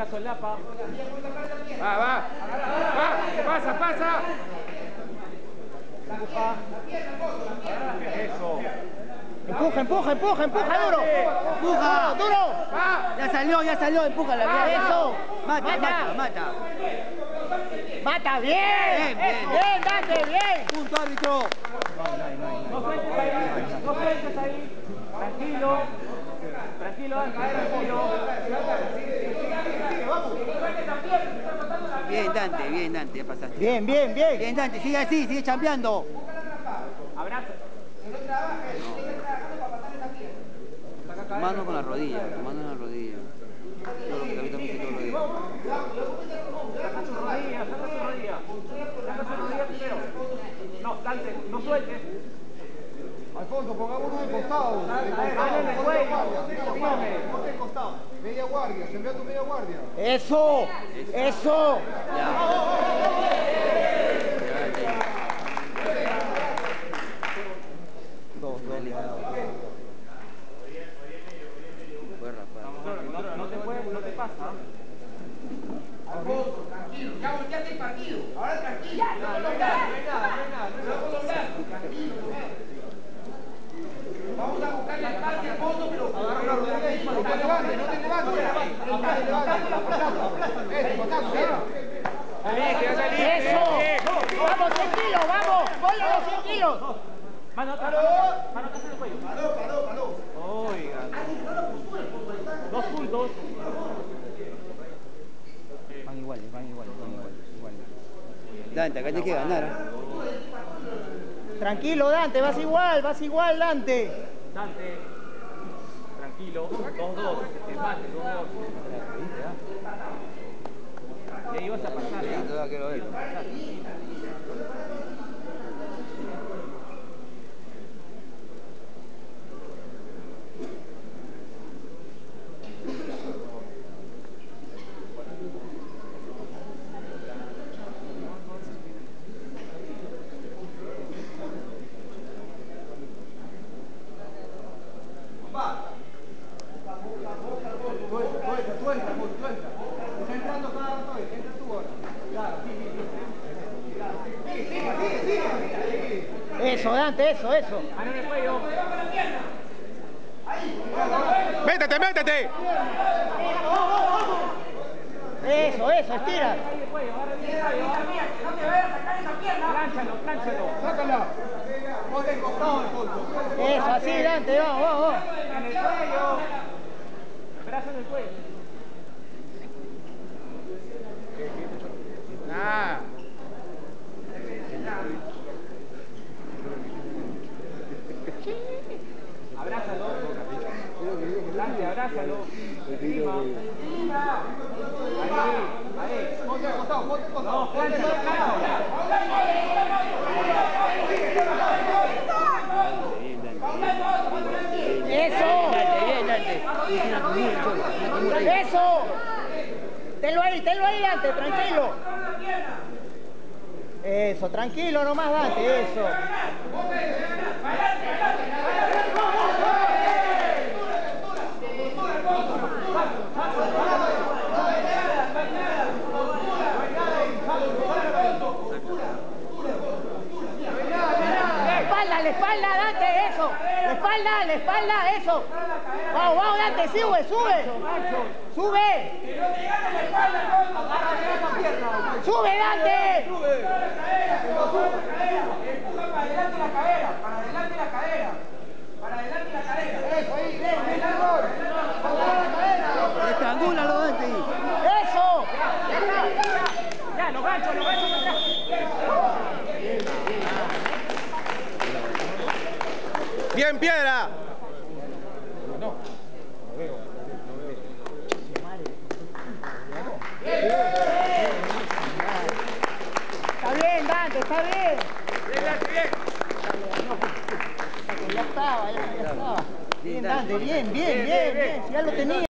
la solapa. Va, va. Va, pasa, pasa. Empuja. Eso. Empuja, empuja, empuja, empuja, duro. Empuja, duro. Va. Ya salió, ya salió, empújala. Bien. eso. Mata, Mata. mata, mata. Bien. Bien, bien. Bien, Dante, bien. Punto árbitro. No ahí. No ahí. Tranquilo. Tranquilo, Dante, Bien, Dante, bien, Dante, ya pasaste. Bien, bien, bien. Bien, Dante, sigue así, sigue chambeando. Abraza. Tu mano con la rodilla, mano en la rodilla. No, Dante, no sueltes. Alfonso, pongámonos de costado. De Dale costado. en el ponte cuello. guardia, Fíjame. Ponte de costado. Media guardia. Se envía tu media guardia. Eso. Eso. Dos, dos. No, no te puedes, no te pasa. Alfonso, tranquilo. Ya volteaste el partido. Ahora tranquilo. Mano atrás, mano atrás en el cuello. Paró, paró, paró. Oiga. Dos puntos. Van iguales, van iguales, van iguales. iguales. Dante, acá tienes que ganar. ¿eh? Tranquilo, Dante, vas igual, vas igual, Dante. Dante. Tranquilo. 2-2. Empate, 2-2. Y ahí vas a pasar Sí, Eso, Dante, eso, eso. Mano en el cuello. Métete, métete. Eso, eso, estira. Plánchalo, plánchalo. Sácala. Costado. Eso, así, Dante, vamos, vamos, vamos. En el cuello. Brazo en el cuello. Ah. Abrázalo. Dante, abrázalo. Encima. Ahí, ahí. Ponte de costado, ponte de costado. No, plánchalo, plánchalo. Bien, Dante. Eso. Dante, bien, Dante. Es una comida, cholo, una comida ahí. Eso. Tenlo ahí, tenlo ahí, Dante, tranquilo. Eso, tranquilo nomás, Dante, eso. La espalda, la espalda, Dante, eso. La espalda, la espalda, eso. Vamos, vamos, Dante, sube, sube. Sube. Sube, Dante. Empuja para adelante la cadera, para adelante la cadera. Para adelante la cadera. Eso, ahí, bien, bien, Para adelante la cadera. Estrangúlalo, Dante. Eso. Ya, los ganchos, los ganchos para atrás. Bien, piedra. Está bien, Dante, está bien. Bien, Dante, bien. Ya estaba, ya, estaba. Bien, Dante. bien, bien, bien, bien. Ya lo tenía.